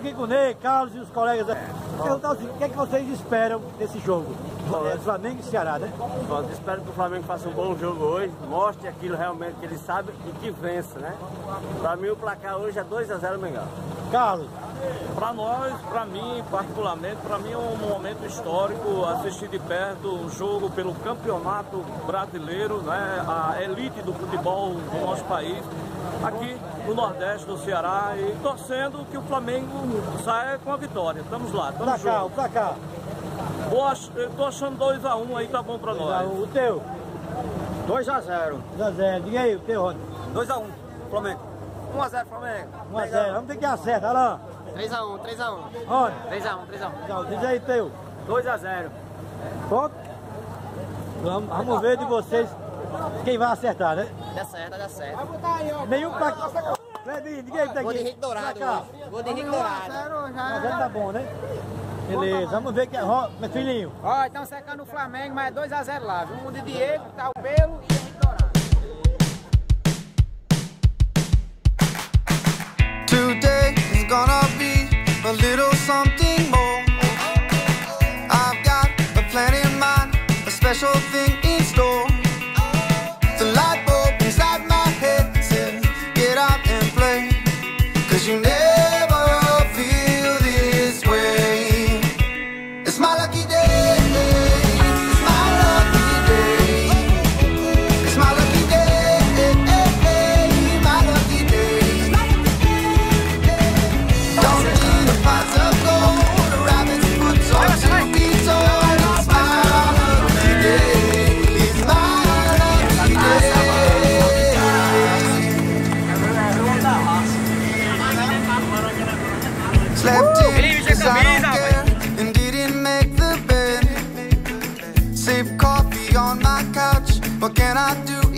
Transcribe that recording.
aqui com o Ney, Carlos e os colegas. Perguntar o seguinte, o que, é que vocês esperam desse jogo? É, Flamengo e Ceará, né? Nós espero que o Flamengo faça um bom jogo hoje, mostre aquilo realmente que ele sabe e que vença, né? Para mim o placar hoje é 2x0 Mengão. Carlos. Para nós, para mim particularmente, para mim é um momento histórico assistir de perto o jogo pelo campeonato brasileiro, né? a elite do futebol do nosso país, aqui no Nordeste do Ceará e torcendo que o Flamengo saia com a vitória. Estamos lá, estamos Pra cá, pra cá. Boa, eu tô achando 2x1 um aí, tá bom pra nós. O teu? 2x0. 2x0. Diga aí, o teu, Rony. 2x1, Flamengo. 1x0 Flamengo. 1x0. Vamos ter que acertar, lá. 3x1, 3x1. Rony. 3x1, 3x1. Então, diz aí, teu. 2x0. Pronto? Vamos, vamos ver de vocês quem vai acertar, né? Dá certo, dá certo. Nenhum pra cá. Aí que tá aqui. Gol de Henrique Dourado. Gol de Henrique Dourado. Mas já tá bom, né? Beleza, vamos ver que é. Meu filhinho. Ó, estão secando o Flamengo, mas é 2x0 lá, viu? Um de Diego, Talbelo e Henrique Dourado. Slept in 'cause I don't care and didn't make the bed. Sip coffee on my couch. What can I do?